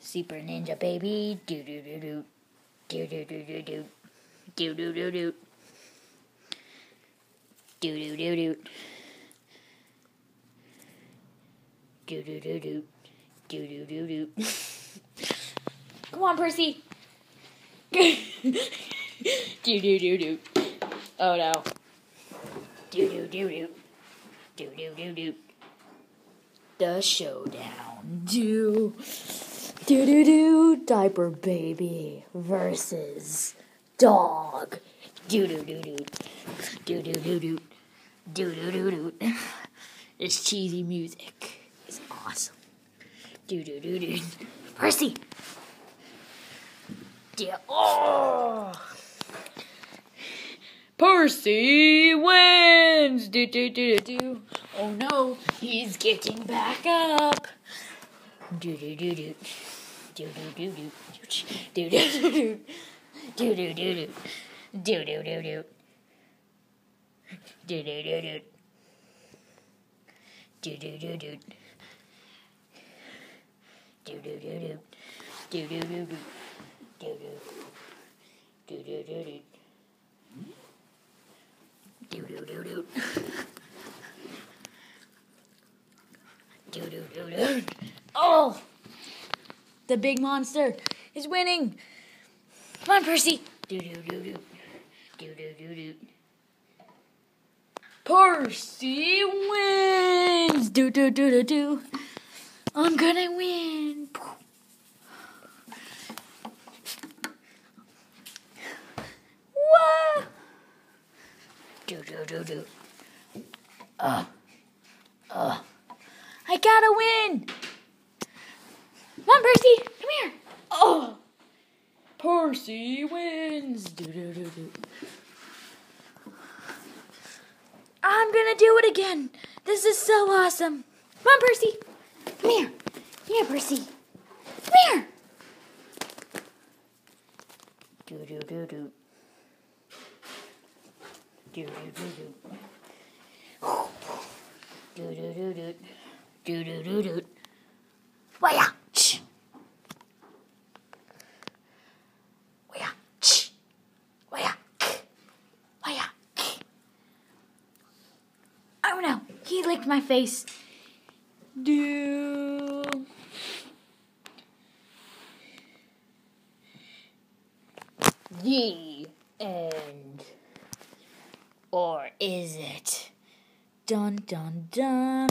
Super Ninja Baby. Do do do do. Do do do do do. Do do do do. Do do do do. Do do do do. Do do do do. Come on, Percy. do do do do. Oh no. Do do do do. Do do do do. The showdown. Do do do do. Diaper baby versus dog. Do do do do. Do do do do. Do do do do. This cheesy music is awesome. Do do do do. Percy. Yeah. Oh. Percy wins. Do do do do do. Oh no, he's getting back up. Do do do do. Do do do do. Do do do do. Do do do do. Do do do do. Do do do do. Do do do do. Do do do do. Do do do do. Do do. Do do do do. Do do do do. Do do do do. Oh! The big monster is winning. Come on, Percy. Percy wins. Do do do do do. I'm gonna win. Whoa! Do do do do. Uh. Gotta win. Come on, Percy. Come here. Oh. Percy wins. Do do do do. I'm gonna do it again. This is so awesome. Come on, Percy. Come here. Come here, Percy. Come here. Do do do. Do do do do. Do do do do. Do do do do. Waya. Ch. Waya. Ch. Waya. K. Waya. K. Oh no, he licked my face. Do. The end. Or is it? Dun dun dun.